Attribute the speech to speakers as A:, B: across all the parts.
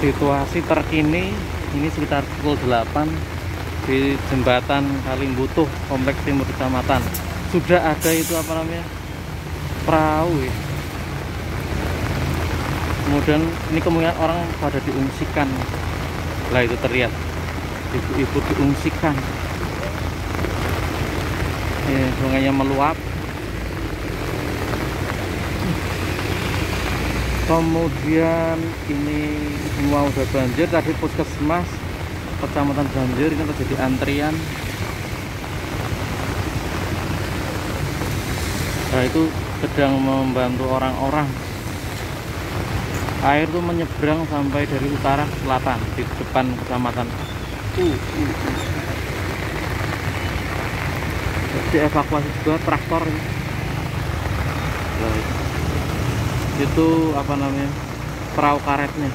A: situasi terkini ini sekitar pukul 8 di jembatan Kalimbutuh kompleks timur kecamatan. Sudah ada itu apa namanya perahu ya. kemudian ini kemungkinan orang pada diungsikan. Lah itu terlihat. Ibu-ibu diungsikan. Ya, sungainya meluap kemudian ini semua udah banjir tadi puskesmas kecamatan banjir ini terjadi antrian nah itu sedang membantu orang-orang air itu menyeberang sampai dari utara ke selatan di depan kecamatan uh, uh, uh. dievakuasi juga traktor ini. Nah, itu itu apa namanya perahu karetnya.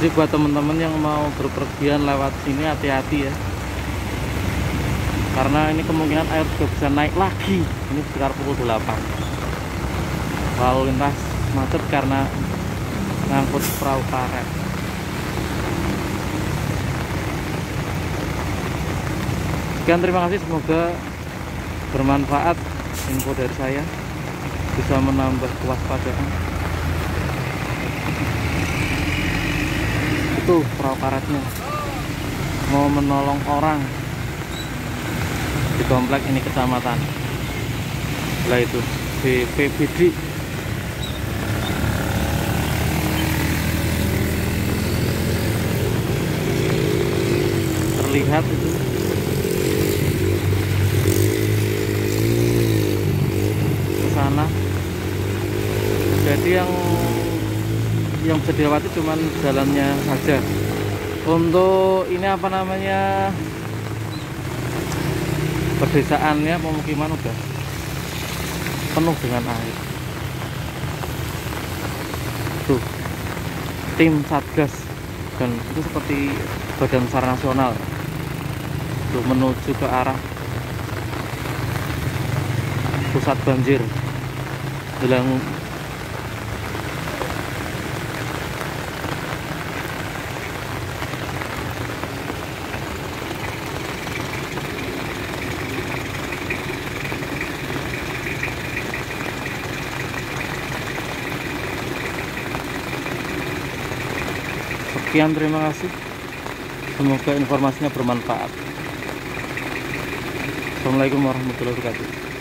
A: Jadi buat teman-teman yang mau berpergian lewat sini hati-hati ya. Karena ini kemungkinan air juga bisa naik lagi. Ini sekitar pukul 8 lalu lintas macet karena ngangkut perahu karet. Sekian terima kasih. Semoga bermanfaat info dari saya bisa menambah kewaspadaan. Itu perahu karetnya. Mau menolong orang. Di komplek ini kecamatan. Lah itu BPBD terlihat itu. Ke sana jadi yang yang bisa dilewati cuman jalannya saja. Untuk ini apa namanya pedesaannya pemukiman udah penuh dengan air. Tuh tim satgas dan itu seperti badan sar nasional tuh menuju ke arah pusat banjir. Bilang Sekian terima kasih. Semoga informasinya bermanfaat. Assalamualaikum warahmatullahi wabarakatuh.